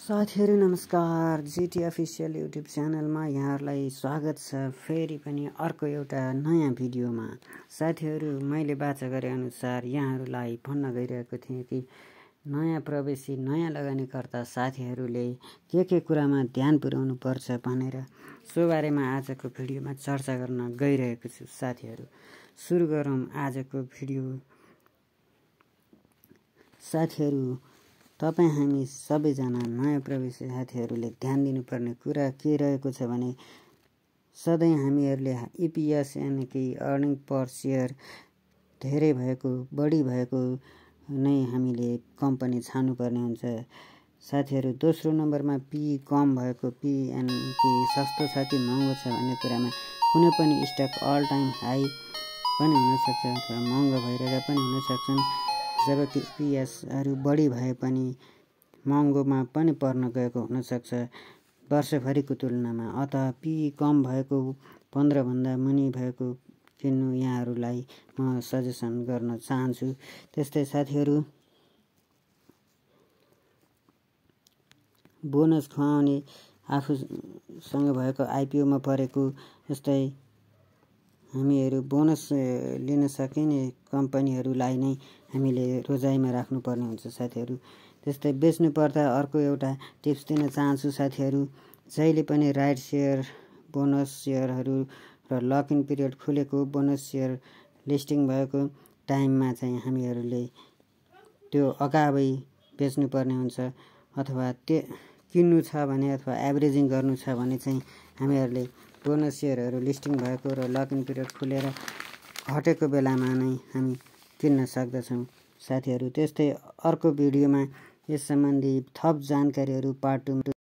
साथीहरू नमस्कार। GT official YouTube च्यानलमा यहाँहरूलाई स्वागत छ। फेरि पनि अर्को एउटा नयाँ भिडियोमा। साथीहरू मैले बाचा गरे अनुसार यहाँहरूलाई भन्न गइरहेको थिएँ कि नयाँ प्रवेशी नयाँ लगानीकर्ता साथीहरूले के के कुरामा ध्यान पुर्याउनु पर्छ भनेर सो बारेमा आजको भिडियोमा चर्चा गर्न गइरहेको छु। साथीहरू सुरु गरौँ आजको भिडियो। साथीहरू तपाईँ हामी सबैजना नयाँ प्रवेशी साथीहरूले ध्यान दिनुपर्ने कुरा के रहेको छ भने सधैँ हामीहरूले इपिएस यानि कि अर्निङ पर सेयर धेरै भएको बढी भएको नै हामीले कम्पनी छान्नुपर्ने हुन्छ। साथीहरू दोस्रो नम्बरमा पी कम भएको पी यानि कि सस्तो छ कि महँगो छ भन्ने कुरामा कुनै पनि स्टक अल टाइम हाई पनि हुनसक्छ अथवा महँगो भइरहेका पनि हुनसक्छन्। जबकि पिएसहरू बढी भए पनि महँगोमा पनि पर्न गएको हुनसक्छ। वर्षभरिको तुलनामा अत पी कम भएको पन्ध्रभन्दा मुनि भएको किन्नु यहाँहरूलाई म सजेसन गर्न चाहन्छु। त्यस्तै साथीहरू बोनस खुवाउने आफूसँग भएको आइपिओमा परेको जस्तै हामीहरू बोनस लिन सकिने कम्पनीहरूलाई नै हामीले रोजाइमा राख्नुपर्ने हुन्छ साथीहरू। त्यस्तै बेच्नु पर्दा अर्को एउटा टिप्स दिन चाहन्छु साथीहरू जहिले पनि राइट सेयर बोनस सेयरहरू र लक इन पिरियड खुलेको बोनस सेयर लिस्टिङ भएको टाइममा चाहिँ हामीहरूले त्यो अगावै बेच्नुपर्ने हुन्छ अथवा त्यो किन्नु छ भने अथवा एभरेजिङ गर्नु छ भने चाहिँ हामीहरूले बोनस सेयरहरू लिस्टिङ भएको र लक इन पिरियड खुलेर घटेको बेलामा नै हामी किन्न सक्दछौँ। साथीहरू त्यस्तै अर्को भिडियोमा यस सम्बन्धी थप जानकारीहरू पार्ट टू